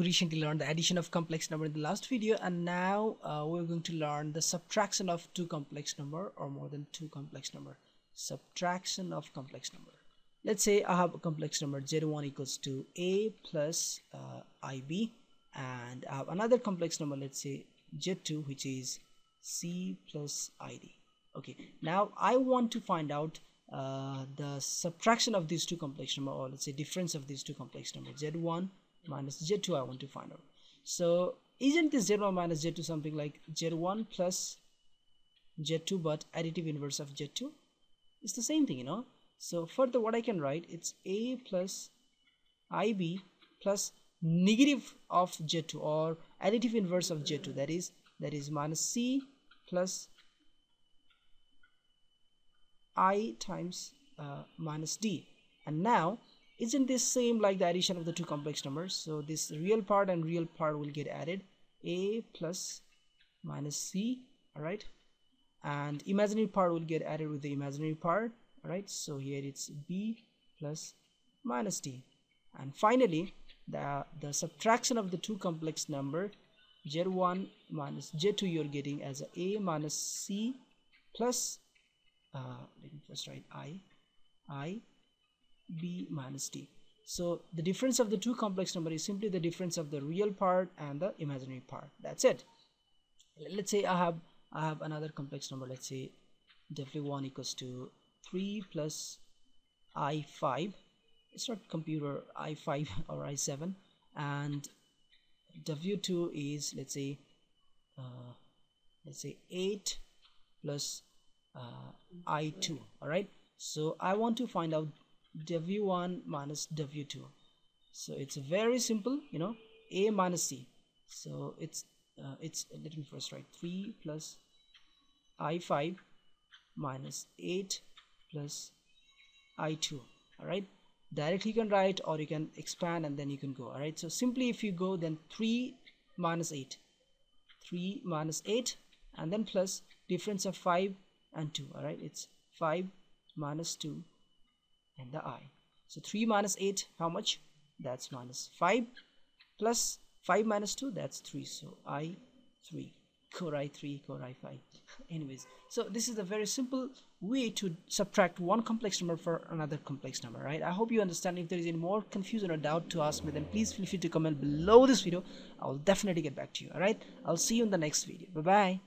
we recently learned the addition of complex number in the last video and now uh, we're going to learn the subtraction of two complex number or more than two complex number. Subtraction of complex number. Let's say I have a complex number z1 equals to a plus uh, ib and I have another complex number let's say z2 which is c plus id okay now I want to find out uh, the subtraction of these two complex number or let's say difference of these two complex number z1 minus z2 I want to find out. So isn't this z1 minus z2 something like z1 plus z2 but additive inverse of z2 it's the same thing you know? So further what I can write it's a plus ib plus negative of z2 or additive inverse of z2 that is that is minus c plus i times uh, minus d. And now isn't this same like the addition of the two complex numbers? So this real part and real part will get added. A plus minus c all right? And imaginary part will get added with the imaginary part all right? So here it's b plus minus d and finally the the subtraction of the two complex number z1 minus z2 you're getting as a, a minus c plus uh, let me first write i i b minus d so the difference of the two complex number is simply the difference of the real part and the imaginary part. That's it. Let's say i have i have another complex number. Let's say w1 equals to 3 plus i5 it's not computer i5 or i7 and w2 is let's say uh, let's say 8 plus uh, i2 all right? So i want to find out w1 minus w2 so it's very simple you know a minus c. So it's uh, it's let me first write 3 plus i5 minus 8 plus i2 all right? Directly you can write or you can expand and then you can go. All right? So simply if you go then 3 minus 8 3 minus 8 and then plus difference of 5 and 2 all right? It's 5 minus 2 and the i. So 3 minus 8 how much? That's minus 5 plus 5 minus 2 that's 3 so i 3 core i3 core i5 anyways so this is a very simple way to subtract one complex number for another complex number right? I hope you understand. If there is any more confusion or doubt to ask me then please feel free to comment below this video. I will definitely get back to you all right? I'll see you in the next video. Bye bye